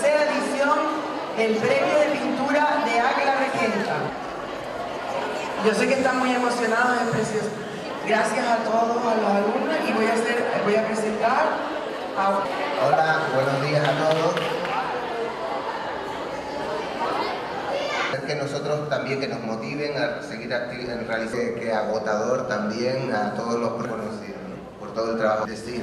tercera edición del Premio de Pintura de Águila Regenta. Yo sé que están muy emocionados, es precioso. Gracias a todos, a los alumnos, y voy a, hacer, a presentar a... Hola, buenos días a todos. que nosotros también que nos motiven a seguir en realizar que agotador también a todos los conocidos por todo el trabajo es decir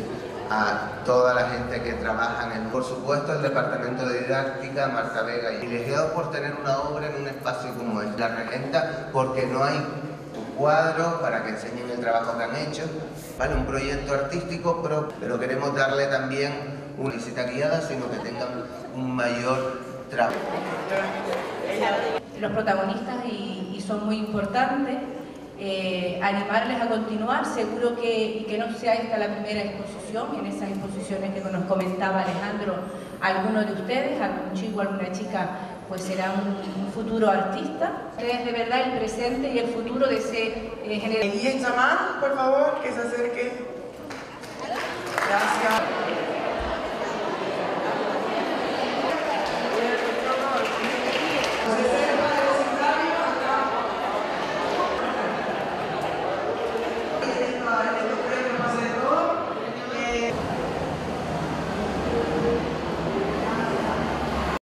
a toda la gente que trabaja en por supuesto el departamento de didáctica Marta Vega y privilegiado por tener una obra en un espacio como es la regenta porque no hay un cuadro para que enseñen el trabajo que han hecho. Vale un proyecto artístico pero, pero queremos darle también una visita guiada sino que tengan un mayor trabajo. Los protagonistas y, son muy importantes. Eh, animarles a continuar, seguro que, que no sea esta la primera exposición, en esas exposiciones que nos comentaba Alejandro, alguno de ustedes, algún chico, alguna chica, pues será un, futuro artista. Es de verdad el presente y el futuro de ese eh, general. por favor, que se acerque.